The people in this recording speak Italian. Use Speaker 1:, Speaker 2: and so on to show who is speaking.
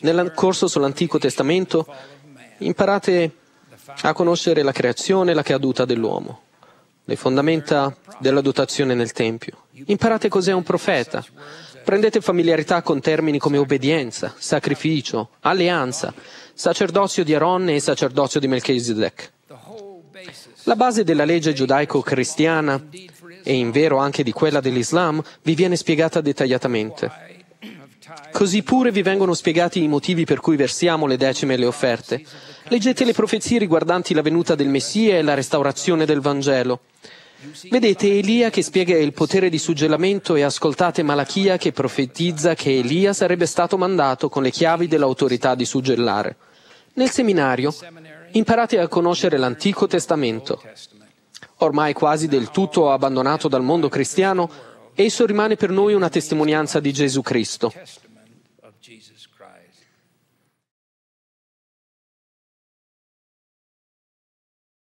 Speaker 1: Nel corso sull'Antico Testamento imparate a conoscere la creazione e la caduta dell'uomo, le fondamenta della dotazione nel Tempio. Imparate cos'è un profeta. Prendete familiarità con termini come obbedienza, sacrificio, alleanza, sacerdozio di Aaron e sacerdozio di Melchizedek. La base della legge giudaico-cristiana e in vero anche di quella dell'Islam vi viene spiegata dettagliatamente. Così pure vi vengono spiegati i motivi per cui versiamo le decime e le offerte. Leggete le profezie riguardanti la venuta del Messia e la restaurazione del Vangelo. Vedete Elia che spiega il potere di suggellamento e ascoltate Malachia che profetizza che Elia sarebbe stato mandato con le chiavi dell'autorità di suggellare. Nel seminario imparate a conoscere l'Antico Testamento. Ormai quasi del tutto abbandonato dal mondo cristiano, esso rimane per noi una testimonianza di Gesù Cristo.